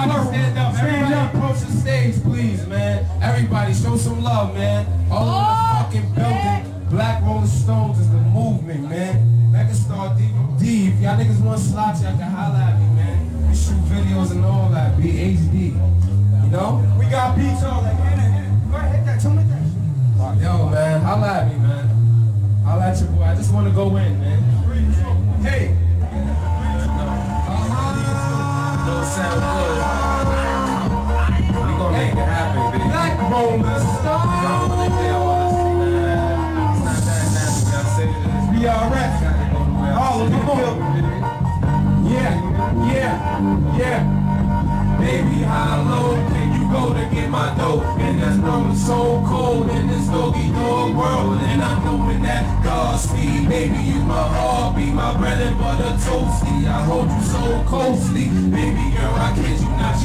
Stand up. Everybody approach the stage, please, man. Everybody, show some love, man. All over the oh, fucking building. Black Rolling Stones is the movement, man. Megastar D. D. If y'all niggas want slots, y'all can holla at me, man. We shoot videos and all that. BHD. You know? We got beats all like, hit it, hit it. Go ahead, hit that. Tell me that. Yo, man, holla at me, man. Holla at your boy. I just want to go in, man. Hey. I hold you so closely. Baby girl, I kid you not,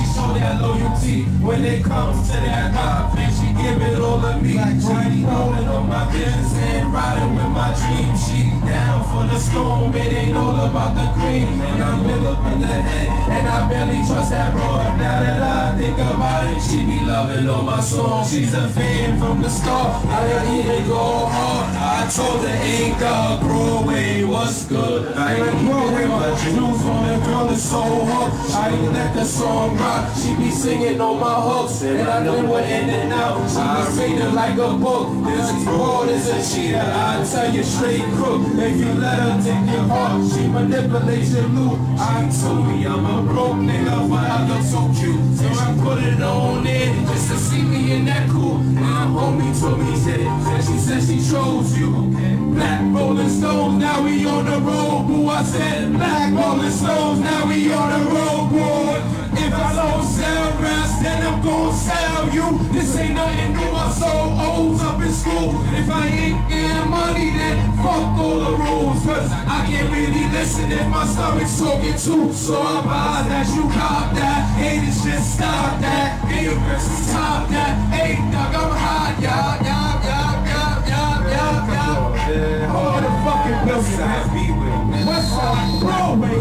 loyalty. When it comes to that love, and she give it all to me. She rolling on my business and riding with my dream. She down for the storm, it ain't all about the cream. And I'm lit up in the head, and I barely trust that broad. Now that I think about it, she be loving all my songs. She's a fan from the start. I let even go hard. I told ain't God, Broadway, what's good? I ain't Broadway, my juice on that girl is so hot. I ain't let the song rock. She be singing on my hooks, and I know we're in and out. I read it like a book. This broad is a cheater. I tell you straight crook. If you let her take your heart, she manipulates your loot. I told me I'm a broke nigga, but I look so cute. So I put it on in just to see me in that cool. Homie told me that and she said she chose you. Black Rolling Stones, now we on the road, boo. I said Black Rolling Stones, now we on the road, boy. If I don't sell rest, then I'm gon' sell you. This ain't nothing new, I sold O's up in school. If I ain't getting money, then fuck all the rules. Cause I can't really listen if my stomach's talking too. So I advise that you cop that. Haters just stop that. Versus top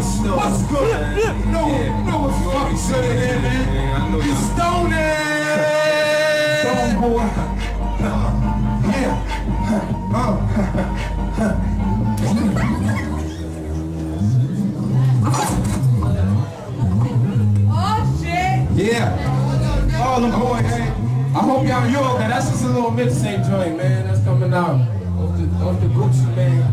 Broadway, what's good? You know, you know what's fucking good in there, man? You stone it! Stone boy. Yeah. Oh shit! Yeah. All them boys. I hope y'all enjoy that. That's just a little mixtape joint, man. That's coming out off the, off the Gucci Mane.